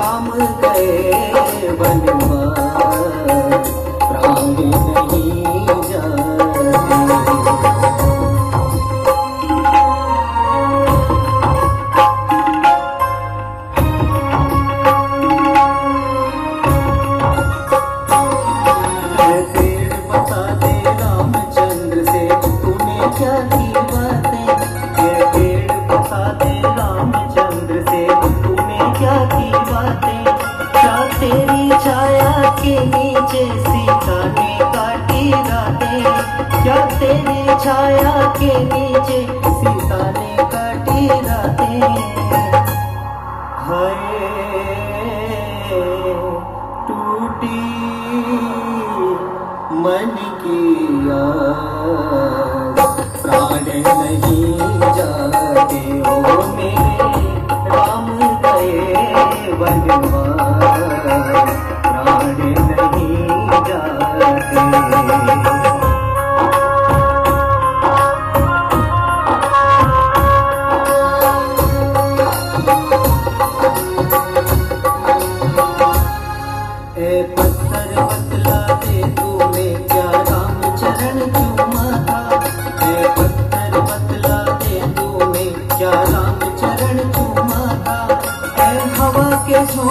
राम गए बनवा राम नहीं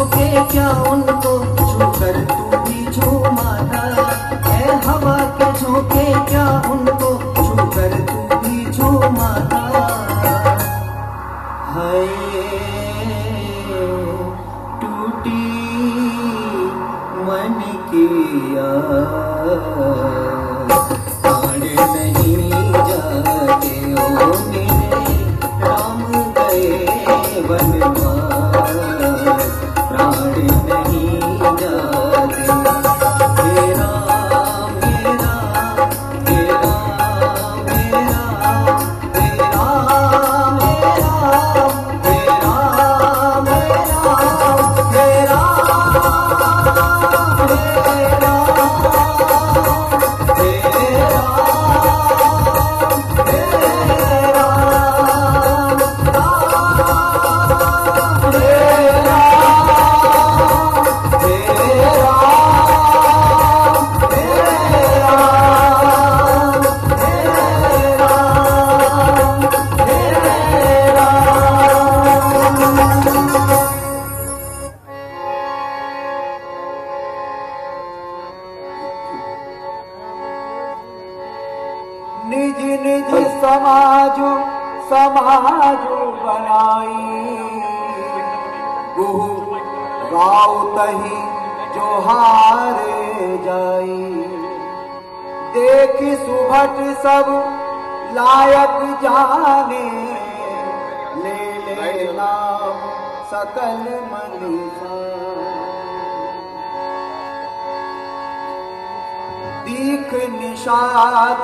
क्या उन निज निज समाजु समाजु बनाई। गुहु गाँव तही जोहारे जाई। देख सुभट सब लायक जाने। ले ले नाम सकल मनीषा दीख निषाद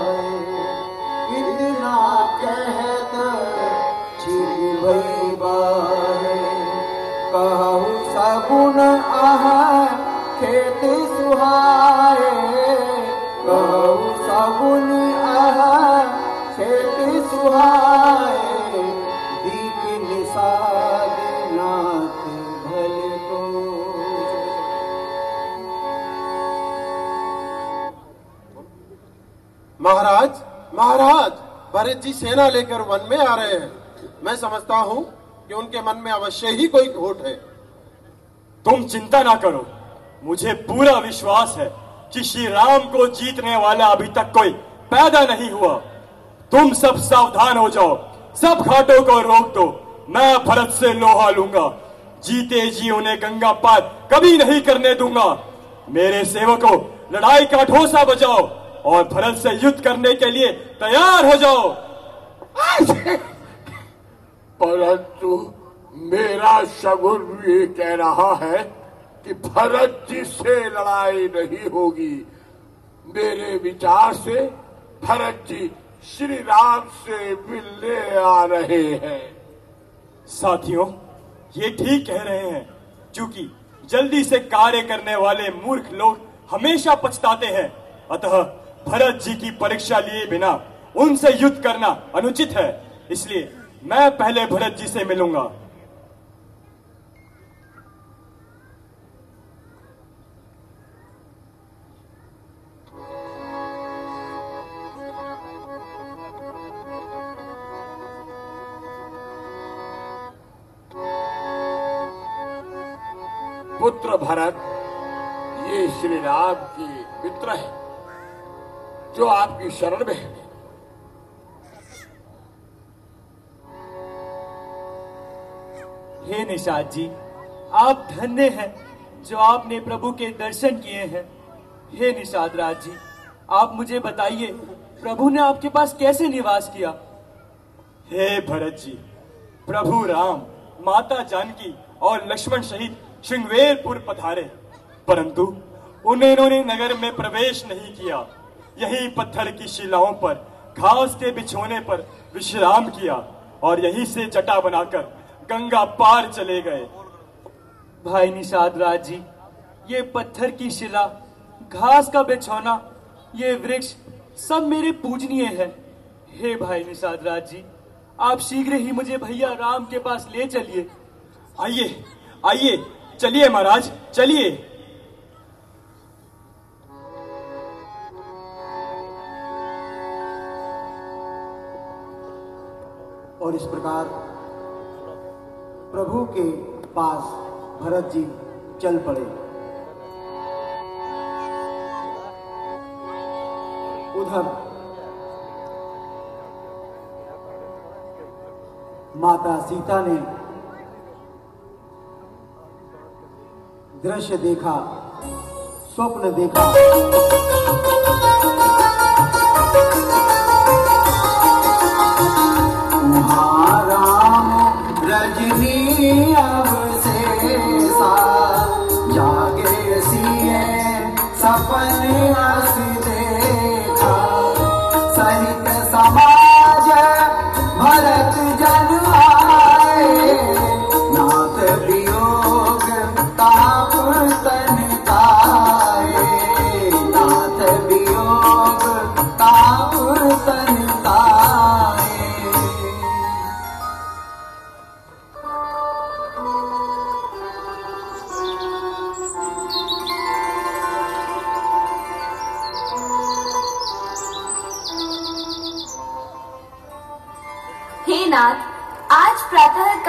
कहू सगुन आह सुहाए दीप निषाद नाथ भल को महाराज महाराज भरत जी सेना लेकर वन में आ रहे हैं। मैं समझता हूँ कि उनके मन में अवश्य ही कोई घोट है। तुम चिंता ना करो मुझे पूरा विश्वास है। कि श्री राम को जीतने वाला अभी तक कोई पैदा नहीं हुआ। तुम सब सावधान हो जाओ। सब घाटों को रोक दो। मैं भरत से लोहा लूँगा। जीते जी उन्हें गंगा पार कभी नहीं करने दूँगा। मेरे सेवकों, लड़ाई का ढोसा बजाओ और भरत से युद्ध करने के लिए तैयार हो जाओ। परंतु मेरा शगुन ये कह रहा है कि भरत जी से लड़ाई नहीं होगी, मेरे विचार से भरत जी श्री राम से मिलने आ रहे हैं। साथियों, ये ठीक कह रहे हैं, क्योंकि जल्दी से कार्य करने वाले मूर्ख लोग हमेशा पछताते हैं। अतः भरत जी की परीक्षा लिए बिना उनसे युद्ध करना अनुचित है, इसलिए मैं पहले भरत जी से मिलूँगा। ये श्री राम की मित्र है जो आपकी शरण में है। हे निषाद जी आप धन्य हैं जो आपने प्रभु के दर्शन किए हैं। हे निषाद राज जी आप मुझे बताइए प्रभु ने आपके पास कैसे निवास किया? हे भरत जी प्रभु राम माता जानकी और लक्ष्मण सहित श्रृंगवेरपुर पधारे। परंतु उन्हें इन्होंने नगर में प्रवेश नहीं किया। यही पत्थर की शिलाओं पर घास के बिछोने पर विश्राम किया और यहीं से जटा बनाकर गंगा पार चले गए। भाई निषाद राज जी ये पत्थर की शिला घास का बिछौना ये वृक्ष सब मेरे पूजनीय है। हे भाई निषाद राज जी आप शीघ्र ही मुझे भैया राम के पास ले चलिए। आइए आइए चलिए महाराज चलिए। और इस प्रकार प्रभु के पास भरत जी चल पड़े। उधर माता सीता ने दृश्य देखा, स्वप्न देखा।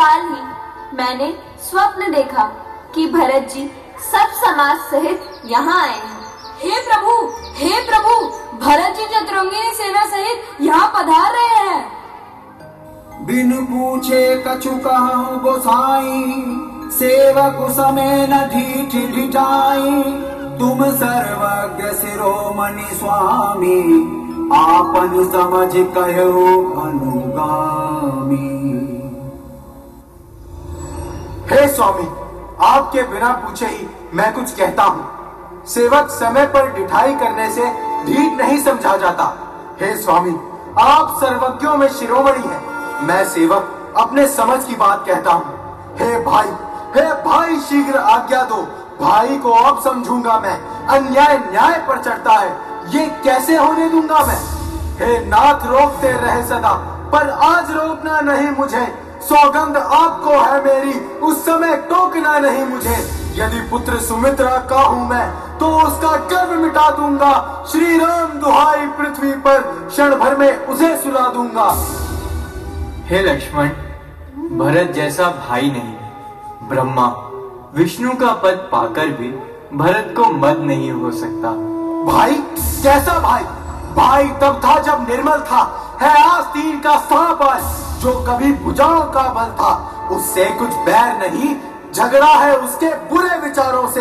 काल ही मैंने स्वप्न देखा कि भरत जी सब समाज सहित यहाँ आए हैं। हे प्रभु हे प्रभु, भरत जी चतुरंगिनी सेना सहित यहाँ पधार रहे हैं। बिन पूछे कछु कहूँ गोसाई, सेवक समय न ढीठ ढिठाई। तुम सर्वज्ञ शिरोमणि स्वामी, आपन समझ कहो अनुगामी स्वामी, आपके बिना पूछे ही मैं कुछ कहता हूँ। सेवक समय पर डिठाई करने से ढीठ नहीं समझा जाता। हे स्वामी, आप सर्वज्ञों में शिरोमणि हैं। मैं सेवक अपने समझ की बात कहता हूँ। हे भाई हे भाई, शीघ्र आज्ञा दो। भाई को अब समझूँगा मैं। अन्याय न्याय पर चढ़ता है। ये कैसे होने दूँगा मैं? हे नाथ रोकते रहे सदा, पर आज रोकना नहीं मुझे। सौगंध आपको है मेरी। उस समय टोकना नहीं मुझे। यदि पुत्र सुमित्रा का हूँ मैं तो उसका गर्व मिटा दूँगा। श्री राम दुहाई पृथ्वी पर क्षण भर में उसे सुला दूँगा। हे लक्ष्मण भरत जैसा भाई नहीं ब्रह्मा विष्णु का पद पाकर भी भरत को मद नहीं हो सकता। भाई कैसा भाई। भाई तब था जब निर्मल था। है आस्तीन का सांप आज जो कभी भुजाओं का बल था, उससे कुछ बैर नहीं, झगड़ा है उसके बुरे विचारों से।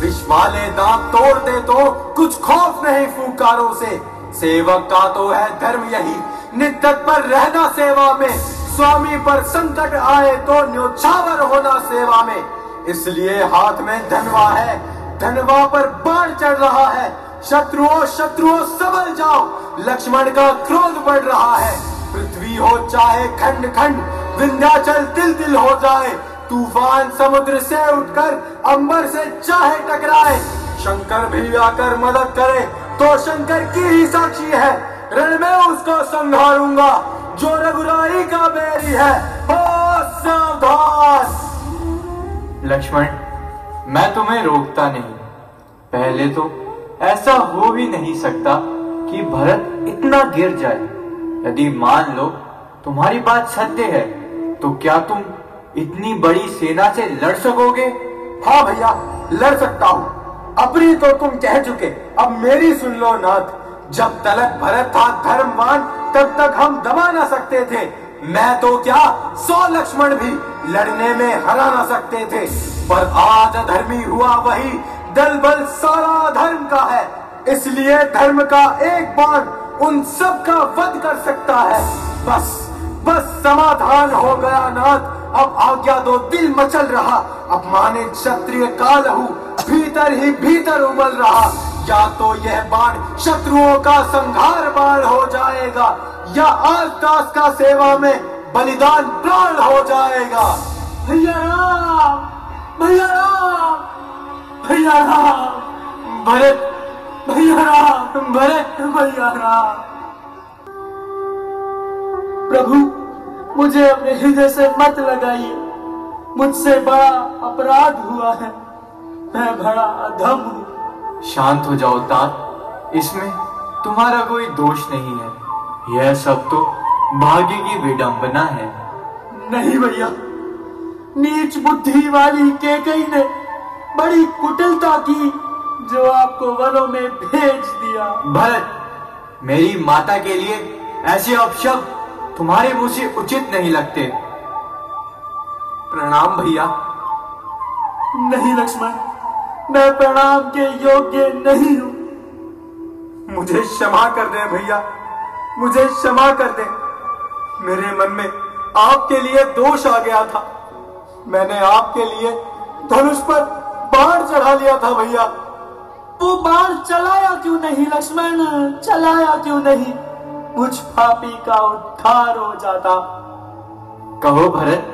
विष वाले दांत तोड़ दे तो कुछ खौफ नहीं फूकारों से। सेवक का तो है धर्म यही नित्य पर रहना सेवा में। स्वामी पर संकट आए तो न्योछावर होना सेवा में। इसलिए हाथ में धनवा है, धनवा पर बाण चढ़ रहा है। शत्रुओं शत्रुओं, सबल जाओ। लक्ष्मण का क्रोध बढ़ रहा है। पृथ्वी हो, चाहे खंड खंड, विंध्याचल तिल तिल हो जाए। तूफ़ान समुद्र से उठकर अंबर से चाहे टकराए। शंकर भी आकर मदद करे तो शंकर की ही साक्षी है। रण में उसको संहारूँगा, जो रघुराई का बैरी है। हो सावधान। लक्ष्मण, मैं तुम्हें रोकता नहीं। पहले तो ऐसा हो भी नहीं सकता कि भरत इतना गिर जाए। यदि मान लो तुम्हारी बात सत्य है तो क्या तुम इतनी बड़ी सेना से लड़ सकोगे? हाँ भैया, लड़ सकता हूँ। अपनी तो तुम कह चुके, अब मेरी सुन लो नाथ। जब तलक भरत था धर्मवान, तब तक हम दबा ना सकते थे। मैं तो क्या, सौ लक्ष्मण भी लड़ने में हरा ना सकते थे। पर आज धर्मी हुआ वही दल बल सारा धर्म का है। इसलिए धर्म का एक बाण उन सब का वध कर सकता है। बस बस समाधान हो गया नाथ अब आज्ञा दो, दिल मचल रहा। अब माने क्षत्रिय का लहू भीतर ही भीतर उबल रहा। या तो यह बाण शत्रुओं का संघार बाण हो जाएगा, या आज दास का सेवा में बलिदान प्राण हो जाएगा। भैया राम भैया राम भैया राम, भरत, भैया राम। भरत भैया प्रभु मुझे अपने हृदय से मत लगाइए। मुझसे बड़ा अपराध हुआ है। मैं बड़ा अधम हूँ। शांत हो जाओ तात। इसमें तुम्हारा कोई दोष नहीं है। यह सब तो भाग्य की विडंबना है। नहीं भैया नीच बुद्धि वाली केकई ने बड़ी कुटिलता की जो आपको वनों में भेज दिया। भरत मेरी माता के लिए ऐसे अपशब्द तुम्हारे मुँह से उचित नहीं लगते। प्रणाम भैया। नहीं लक्ष्मण मैं प्रणाम के योग्य नहीं हूँ। मुझे क्षमा कर दे भैया मुझे क्षमा कर दे। मेरे मन में आपके लिए दोष आ गया था। मैंने आपके लिए धनुष पर बाढ़ चढ़ा लिया था भैया। वो बाण चलाया क्यों नहीं, लक्ष्मण? चलाया क्यों नहीं? मुझ पापी का उद्धार हो जाता। कहो भरत,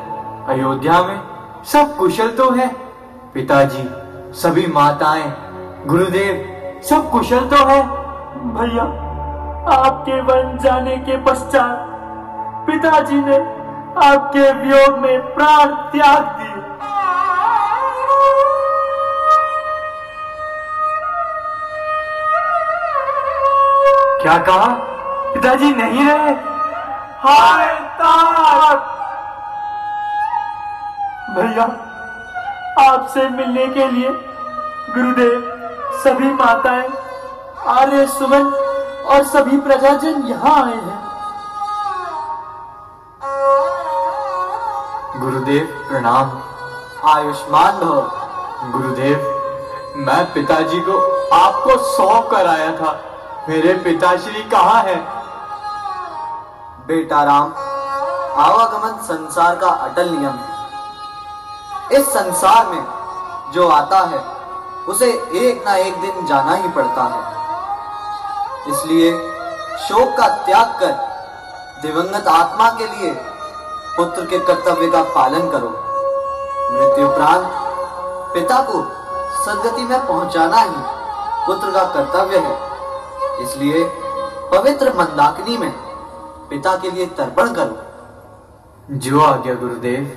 अयोध्या में सब कुशल तो है। पिताजी, सभी माताएँ, गुरुदेव, सब कुशल तो है। भैया, आपके वन जाने के पश्चात पिताजी ने आपके वियोग में प्राण त्याग दिए क्या कहा? पिताजी, नहीं रहे हाय भैया, आपसे मिलने के लिए गुरुदेव, सभी माताएँ, आर्य, सुमन और सभी प्रजाजन यहाँ आए हैं। गुरुदेव, प्रणाम। आयुष्मान भव गुरुदेव, मैं पिताजी को आपको सौंप कर आया था। मेरे पिताश्री कहाँ है? बेटा राम, आवागमन संसार का अटल नियम है। इस संसार में जो आता है, उसे एक ना एक दिन जाना ही पड़ता है। इसलिए शोक का त्याग कर दिवंगत आत्मा के लिए पुत्र के कर्तव्य का पालन करो। मृत्युपरांत पिता को सदगति में पहुंचाना ही पुत्र का कर्तव्य है। इसलिए पवित्र मंदाकिनी में पिता के लिए तर्पण करो। जो आज्ञा गुरुदेव।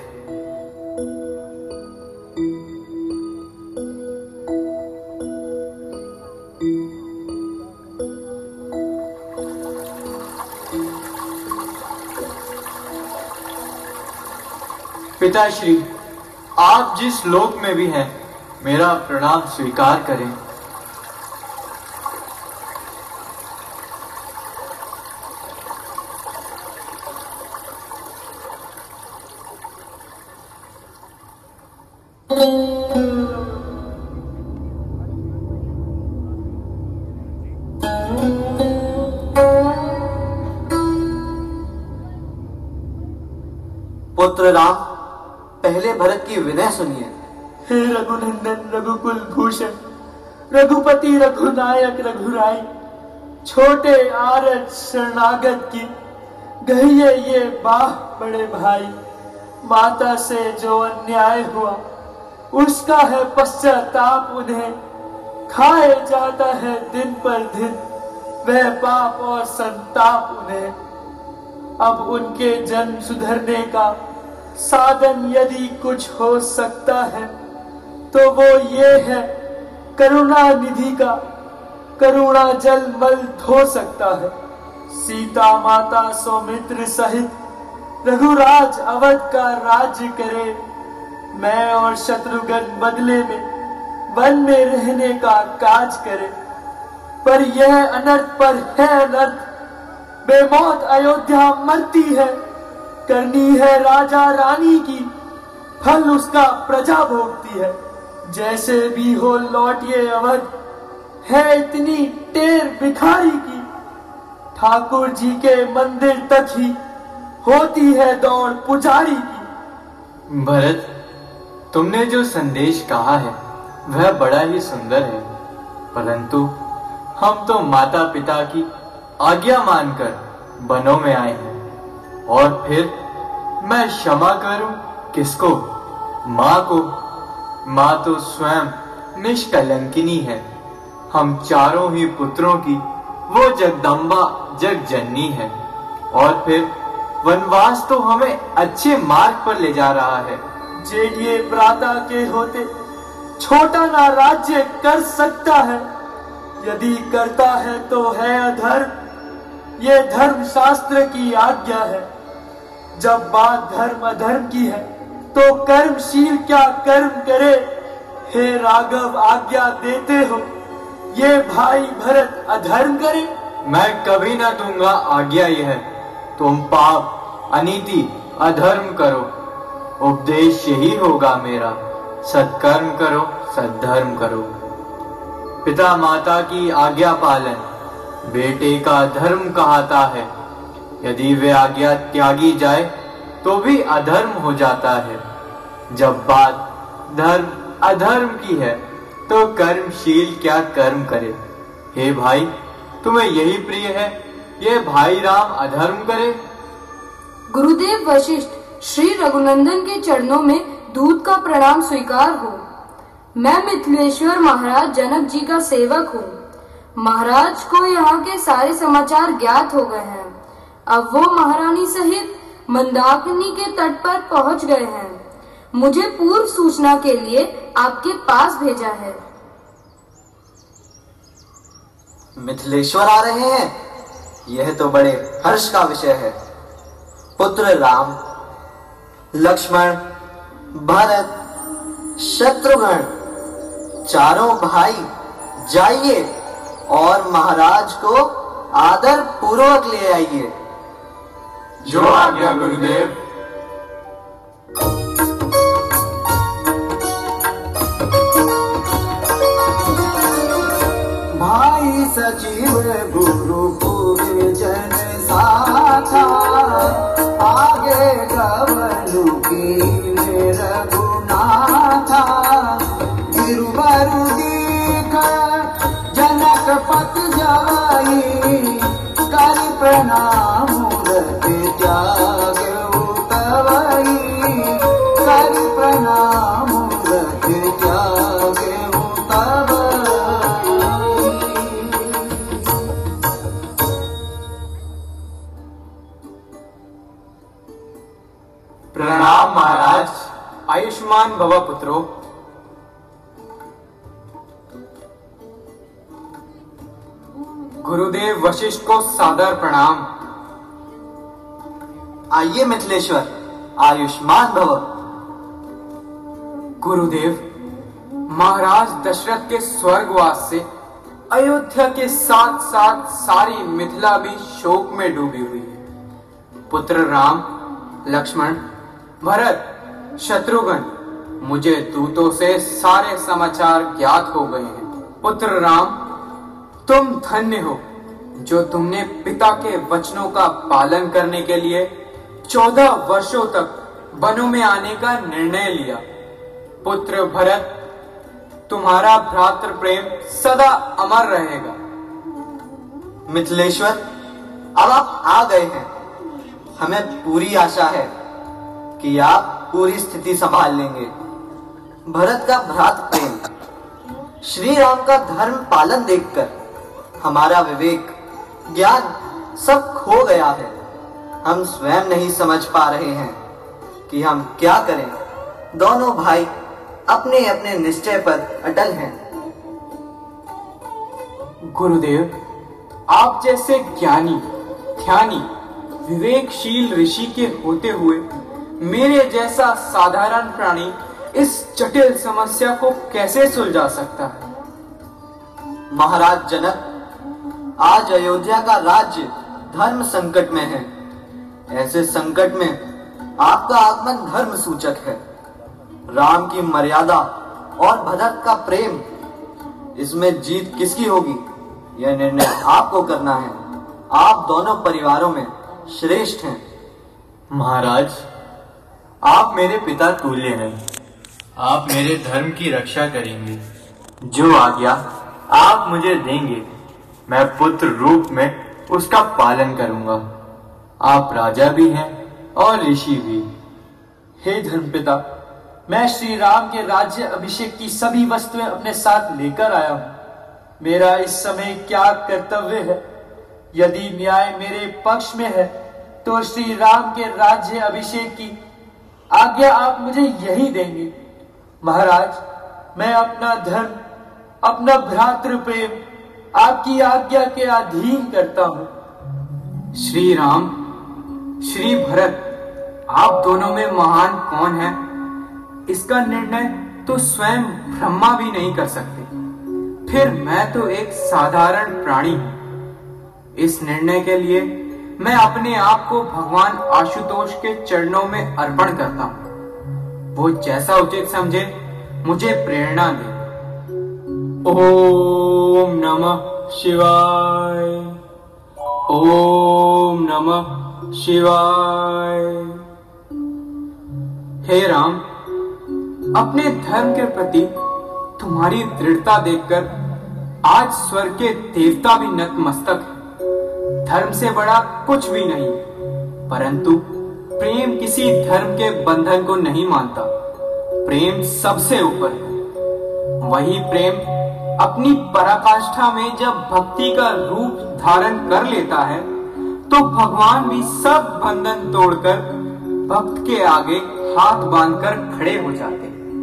पिताश्री, आप जिस लोक में भी हैं, मेरा प्रणाम स्वीकार करें। रघुकुल भूषण रघुपति रघुनायक रघुराई छोटे आरत शरणागत की गहिए ये बाह बड़े भाई। माता से जो अन्याय हुआ, उसका है पश्चाताप उन्हें। खाए जाता है दिन पर दिन, वह पाप और संताप उन्हें। अब उनके जन्म सुधरने का साधन यदि कुछ हो सकता है तो वो ये है, करुणा निधि का, करुणा जल मल धो सकता है। सीता माता सौमित्र सहित रघुराज अवध का राज्य करे। मैं और शत्रुघ्न बदले में, वन में रहने का काज करे। पर यह अनर्थ, पर है अनर्थ। बेमौत अयोध्या मरती है, करनी है राजा रानी की, फल उसका प्रजा भोगती है। जैसे भी हो लौटिए अवध, है इतनी टेर भिखारी की। ठाकुर जी के मंदिर तक ही होती है दौड़ पुजारी की। भरत, तुमने जो संदेश कहा है, वह बड़ा ही सुंदर है। परंतु हम तो माता पिता की आज्ञा मानकर बनों में आए हैं। और फिर मैं क्षमा करूँ किसको, माँ को माँ तो स्वयं निष्कलंकिनी है। हम चारों ही पुत्रों की, वो जगदम्बा जग जननी है। और फिर, वनवास तो हमें अच्छे मार्ग पर ले जा रहा है। जेठिए प्राता के होते, छोटा ना राज्य कर सकता है। यदि करता है तो है अधर्म। ये धर्म शास्त्र की आज्ञा है। जब बात धर्म अधर्म की है तो कर्मशील क्या कर्म करे? हे राघव, आज्ञा देते हो। ये भाई भरत अधर्म करे? मैं कभी ना दूँगा आज्ञा यह। तुम पाप, अनीति, अधर्म करो। उपदेश यही होगा मेरा। सत्कर्म करो, सद्धर्म करो। पिता माता की आज्ञा पालन। बेटे का धर्म कहता है। यदि वे आज्ञा त्यागी जाए तो भी अधर्म हो जाता है। जब बात धर्म, अधर्म की है तो कर्मशील क्या कर्म करे? हे भाई, तुम्हें यही प्रिय है? ये भाई राम अधर्म करे? गुरुदेव वशिष्ठ, श्री रघुनंदन के चरणों में दूध का प्रणाम स्वीकार हो। मैं मिथिलेश्वर महाराज जनक जी का सेवक हूँ। महाराज को यहाँ के सारे समाचार ज्ञात हो गए हैं। अब वो महारानी सहित मंदाकिनी के तट पर पहुँच गए हैं। मुझे पूर्व सूचना के लिए आपके पास भेजा है। मिथिलेश्वर आ रहे हैं। यह तो बड़े हर्ष का विषय है। पुत्र राम लक्ष्मण भरत शत्रुघ्न चारों भाई जाइए और महाराज को आदर पूर्वक ले आइए। जो आज्ञा गुरुदेव सचिव गुरु पूरे जन साथा। आगे गवनु की रघुनाथा। गिरुबरु दीख जनक पत जाई, कर प्रणाम। भव पुत्रो गुरुदेव वशिष्ठ को सादर प्रणाम। आइए मिथिलेश्वर, आयुष्मान भव। गुरुदेव, महाराज दशरथ के स्वर्गवास से अयोध्या के साथ साथ सारी मिथिला भी शोक में डूबी हुई है। पुत्र राम, लक्ष्मण, भरत, शत्रुघ्न मुझे दूतों से सारे समाचार ज्ञात हो गए हैं। पुत्र राम, तुम धन्य हो, जो तुमने पिता के वचनों का पालन करने के लिए चौदह वर्षों तक वनों में आने का निर्णय लिया। पुत्र भरत, तुम्हारा भ्रातृ प्रेम सदा अमर रहेगा। मिथिलेश्वर, अब आप आ गए हैं। हमें पूरी आशा है कि आप पूरी स्थिति संभाल लेंगे। भरत का भ्रात प्रेम। श्री राम का धर्म पालन देखकर हमारा विवेक, ज्ञान सब खो गया है। हम स्वयं नहीं समझ पा रहे हैं कि हम क्या करें। दोनों भाई अपने अपने निश्चय पर अटल हैं। गुरुदेव, आप जैसे ज्ञानी, ध्यानी, विवेकशील ऋषि के होते हुए मेरे जैसा साधारण प्राणी इस जटिल समस्या को कैसे सुलझा सकता? है महाराज जनक, आज अयोध्या का राज्य धर्म संकट में है। ऐसे संकट में आपका आगमन धर्म सूचक है। राम की मर्यादा और भरत का प्रेम, इसमें जीत किसकी होगी? यह निर्णय आपको करना है। आप दोनों परिवारों में श्रेष्ठ हैं। महाराज, आप मेरे पिता तुल्य हैं। आप मेरे धर्म की रक्षा करेंगे। जो आज्ञा आप मुझे देंगे, मैं पुत्र रूप में उसका पालन करूँगा। आप राजा भी हैं और ऋषि भी। हे धर्मपिता, मैं श्री राम के राज्य अभिषेक की सभी वस्तुएँ अपने साथ लेकर आया हूँ। मेरा इस समय क्या कर्तव्य है? यदि न्याय मेरे पक्ष में है तो श्री राम के राज्य अभिषेक की आज्ञा आप मुझे यही देंगे। महाराज, मैं अपना धर्म, अपना भ्रातृ प्रेम आपकी आज्ञा के अधीन करता हूँ। श्री राम श्री भरत आप दोनों में महान कौन है? इसका निर्णय तो स्वयं ब्रह्मा भी नहीं कर सकते। फिर मैं तो एक साधारण प्राणी हूँ। इस निर्णय के लिए मैं अपने आप को भगवान आशुतोष के चरणों में अर्पण करता हूँ। वो जैसा उचित समझे, मुझे प्रेरणा दे। ओम नमः शिवाय। ओम नमः शिवाय। हे राम, अपने धर्म के प्रति तुम्हारी दृढ़ता देखकर आज स्वर्ग के देवता भी नतमस्तक है। धर्म से बड़ा कुछ भी नहीं, परंतु प्रेम किसी धर्म के बंधन को नहीं मानता। प्रेम सबसे ऊपर है। वही प्रेम अपनी पराकाष्ठा में जब भक्ति का रूप धारण कर लेता है तो भगवान भी सब बंधन तोड़कर भक्त के आगे हाथ बांधकर खड़े हो जाते हैं।